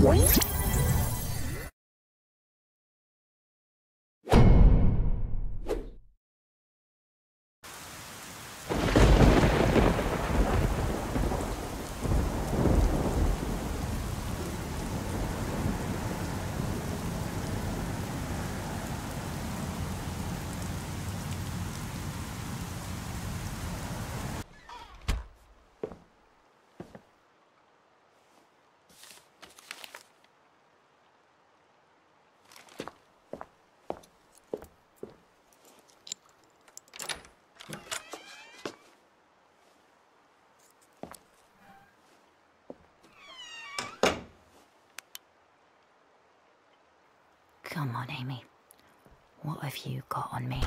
What? Come on, Amy. What have you got on me?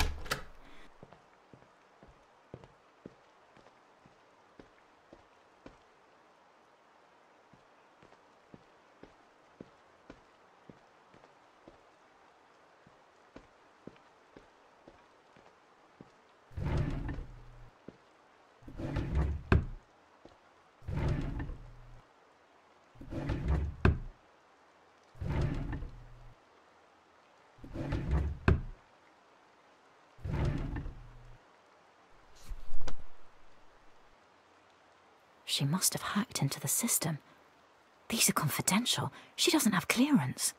She must have hacked into the system. These are confidential. She doesn't have clearance.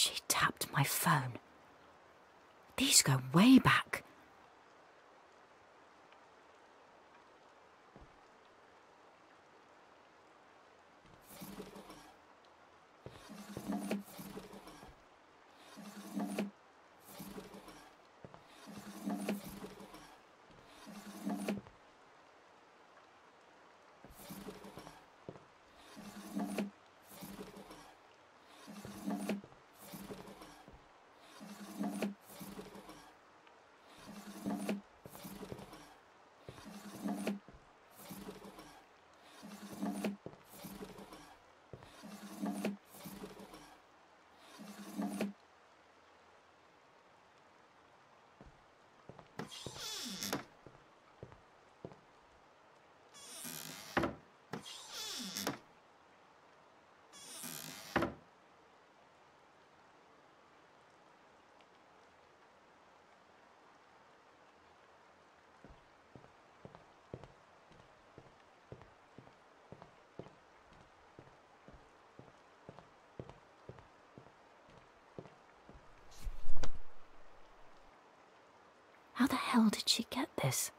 She tapped my phone. These go way back. Hell did she get this?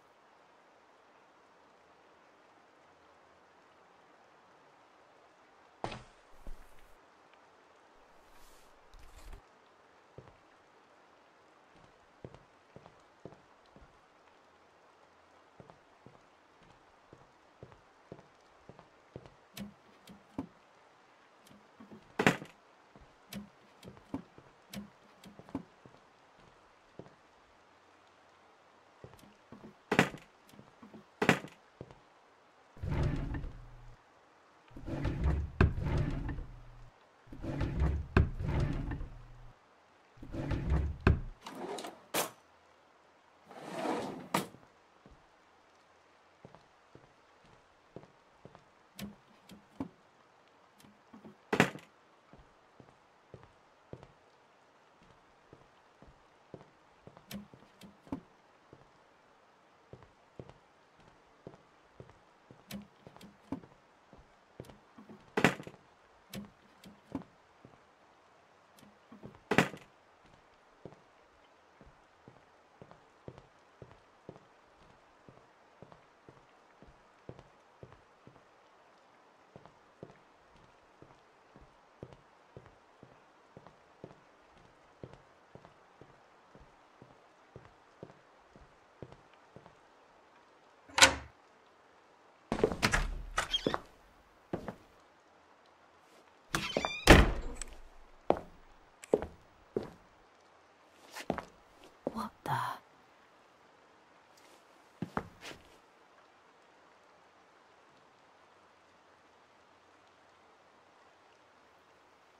What the?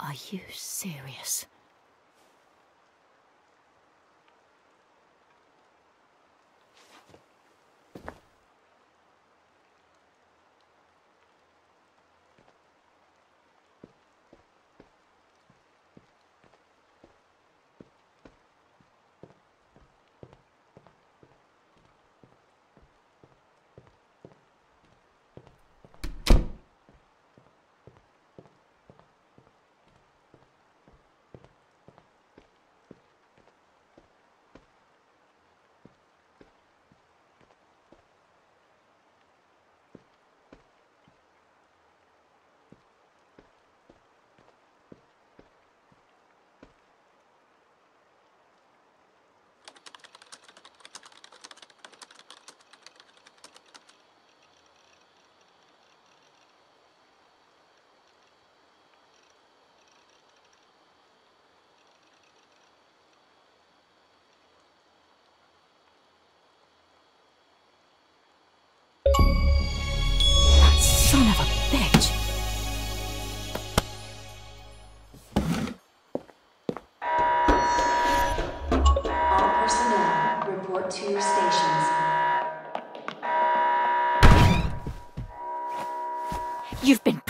Are you serious?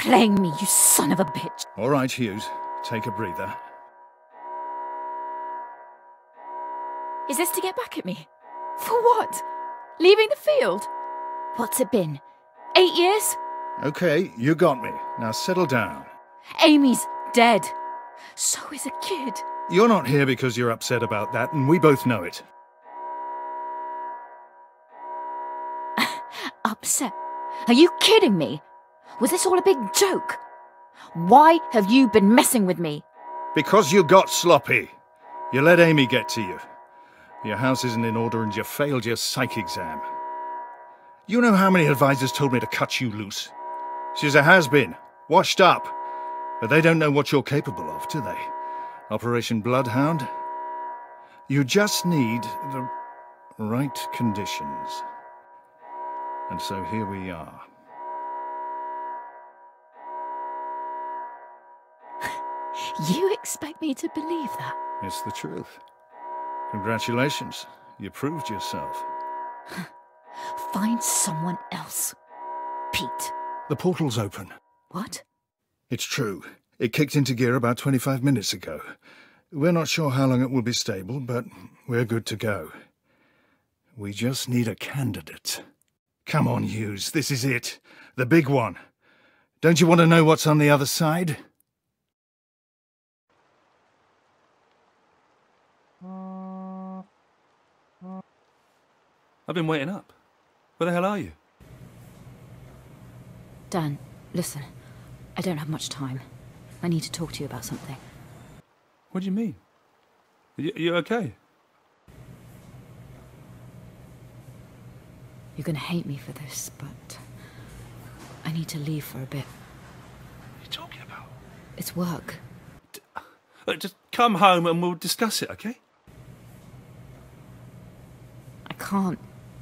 Playing me, you son of a bitch! All right, Hughes. Take a breather. Is this to get back at me? For what? Leaving the field? What's it been? Eight years? Okay, you got me. Now settle down. Amy's dead. So is a kid. You're not here because you're upset about that, and we both know it. Upset? Are you kidding me? Was this all a big joke? Why have you been messing with me? Because you got sloppy. You let Amy get to you. Your house isn't in order and you failed your psych exam. You know how many advisors told me to cut you loose? She's a has-been, washed up. But they don't know what you're capable of, do they? Operation Bloodhound? You just need the right conditions. And so here we are. You expect me to believe that? It's the truth. Congratulations. You proved yourself. Find someone else. Pete. The portal's open. What? It's true. It kicked into gear about 25 minutes ago. We're not sure how long it will be stable, but we're good to go. We just need a candidate. Come on, Hughes. This is it. The big one. Don't you want to know what's on the other side? I've been waiting up. Where the hell are you? Dan, listen. I don't have much time. I need to talk to you about something. What do you mean? Are you, are you okay? You're gonna hate me for this, but I need to leave for a bit. What are you talking about? It's work. Look, uh, just come home and we'll discuss it, okay? I can't.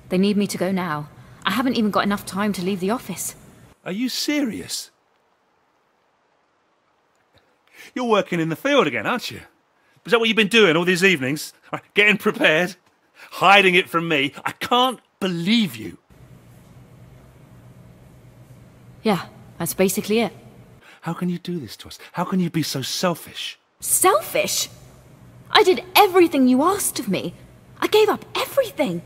They need me to go now. I haven't even got enough time to leave the office. Are you serious? You're working in the field again, aren't you? Is that what you've been doing all these evenings? Getting prepared? Hiding it from me? I can't believe you. Yeah, that's basically it. How can you do this to us? How can you be so selfish? Selfish? I did everything you asked of me. I gave up everything.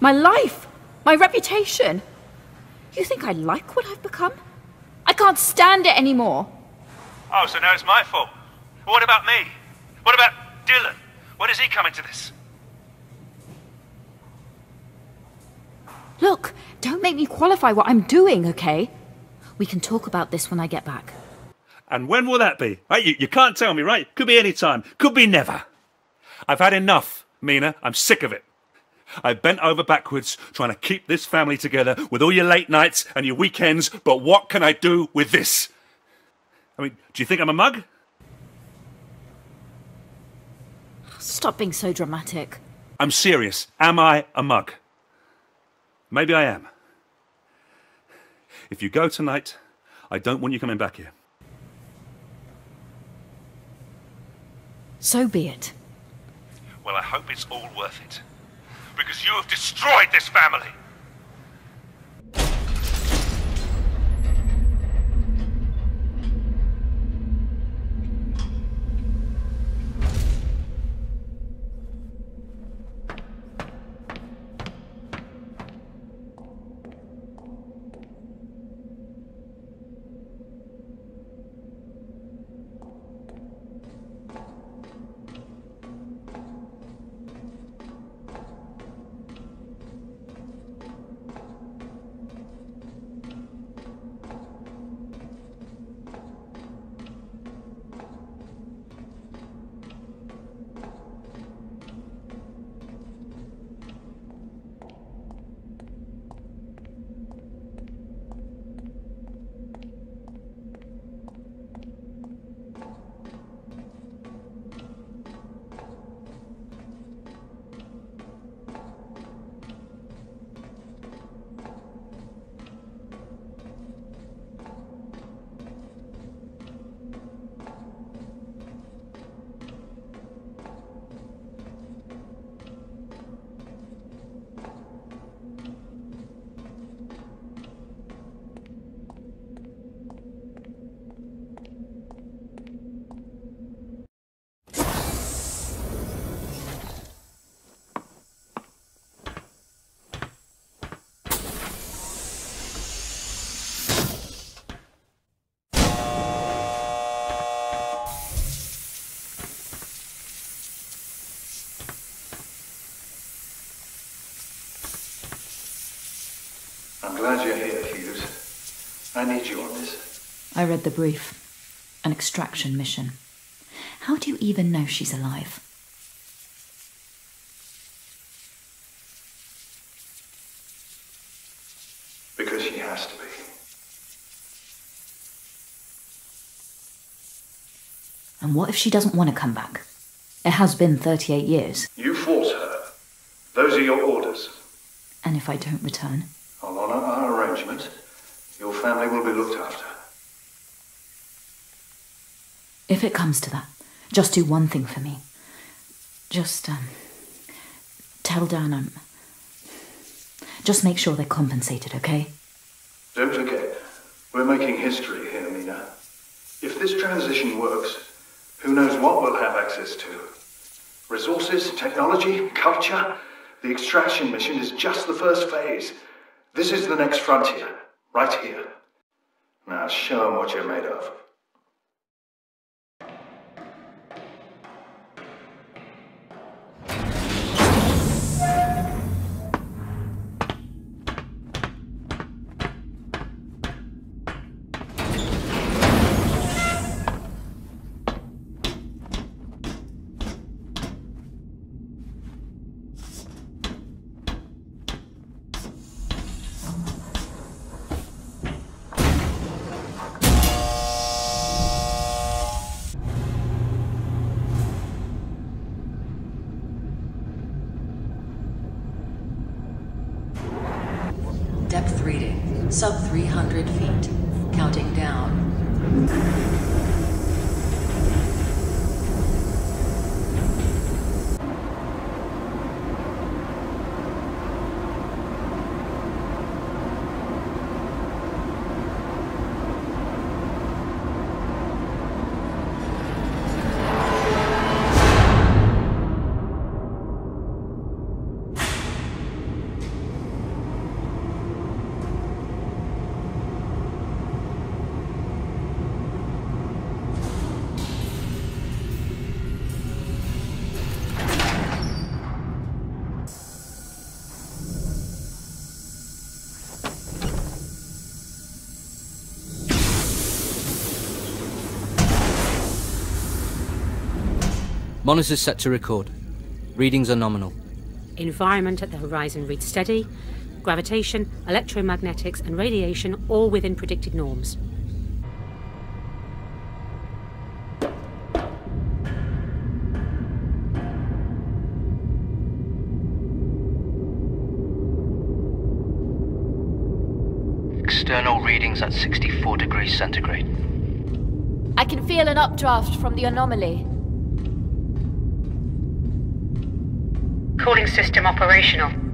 My life, my reputation. You think I like what I've become? I can't stand it anymore. Oh, so now it's my fault. What about me? What about Dylan? When does he come into this? Look, don't make me qualify what I'm doing, okay? We can talk about this when I get back. And when will that be? Right, you, you can't tell me, right? Could be any time. Could be never. I've had enough, Meena. I'm sick of it. I've bent over backwards trying to keep this family together with all your late nights and your weekends, but what can I do with this? I mean, do you think I'm a mug? Stop being so dramatic. I'm serious. Am I a mug? Maybe I am. If you go tonight, I don't want you coming back here. So be it. Well, I hope it's all worth it. Because you have destroyed this family. I'm glad you're here, Hughes. I need you on this. I read the brief. An extraction mission. How do you even know she's alive? Because she has to be. And what if she doesn't want to come back? It has been 38 years. You force her. Those are your orders. And if I don't return? I'll honor our arrangement. Your family will be looked after. If it comes to that, just do one thing for me. Just, um, tell Dan I'm. Just make sure they're compensated, okay? Don't forget, we're making history here, Meena. If this transition works, who knows what we'll have access to? Resources, technology, culture? The extraction mission is just the first phase. This is the next frontier, right here. Now show them what you're made of. Depth reading, sub 300 feet. Counting down. Monitors set to record. Readings are nominal. Environment at the horizon reads steady. Gravitation, electromagnetics, and radiation all within predicted norms. External readings at 64 degrees centigrade. I can feel an updraft from the anomaly. Cooling system operational.